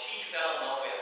she fell in love with.